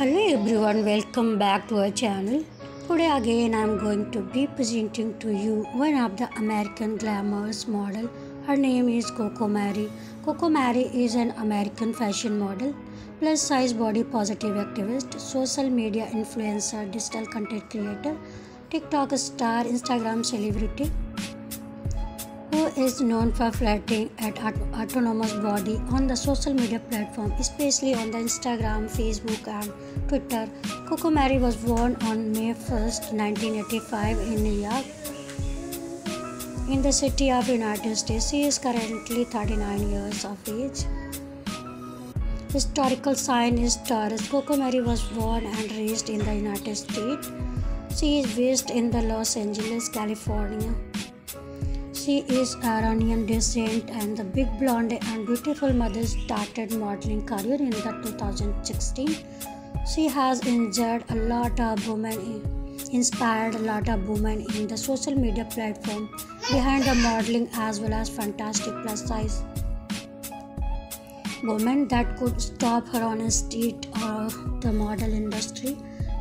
Hello everyone, welcome back to our channel. Today again I am going to be presenting to you one of the American glamorous model. Her name is Coco Marie. Coco Marie is an American fashion model, plus size body positive activist, social media influencer, digital content creator, TikTok star, Instagram celebrity who is known for flirting at autonomous body on the social media platform, especially on the Instagram, Facebook, and Twitter. Coco Marie was born on May 1st, 1985, in New York, in the city of United States. She is currently 39 years of age. Historical sign is Taurus. Coco Marie was born and raised in the United States. She is based in the Los Angeles, California. She is Iranian descent and the big blonde and beautiful mother started modeling career in the 2016. She has injured a lot of women, inspired a lot of women in the social media platform behind the modeling as well as fantastic plus size women that could stop her on a street or the model industry.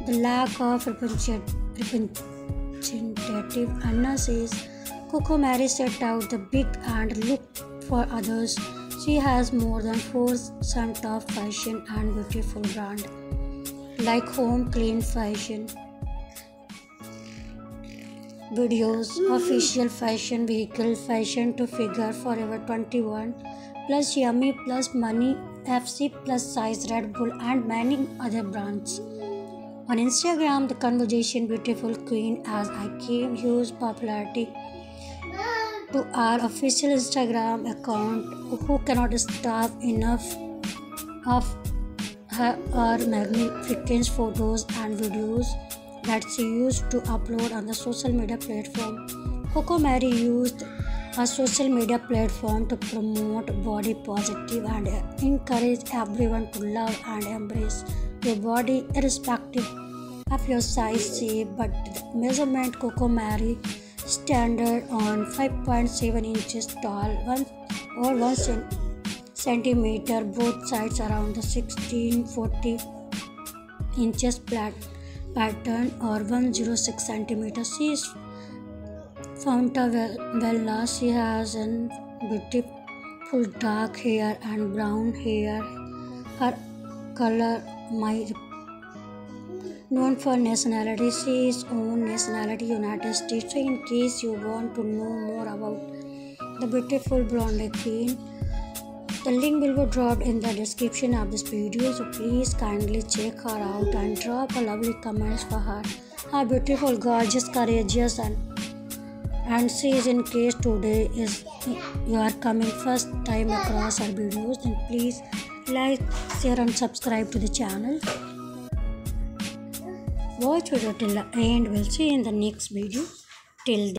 The lack of represent- representative Anna says Coco Marie set out the big and looked for others. She has more than four cent of fashion and beautiful brand like Home Clean Fashion. Videos, official fashion vehicle, fashion to figure forever 21, plus Yummy, plus Money, FC, plus Size Red Bull, and many other brands. On Instagram, the conversation Beautiful Queen as I came huge popularity to our official Instagram account who cannot stop enough of her, her magnificent photos and videos that she used to upload on the social media platform. Coco Marie used a social media platform to promote body positive and encourage everyone to love and embrace your body irrespective of your size shape but the measurement Coco Marie standard on 5.7 inches tall one or 1 cent- centimeter both sides around the 1640 inches flat pattern or 106 centimeter. She is Fonta Bella she has an beautiful dark hair and brown hair. Her color my known for nationality she is own nationality united states. So in case you want to know more about the beautiful blonde queen the link will be dropped in the description of this video. So please kindly check her out and drop a lovely comments for her. Her beautiful gorgeous courageous and and she is in case today is you are coming first time across our videos then please like share and subscribe to the channel watch video till the end we'll see in the next video. Till then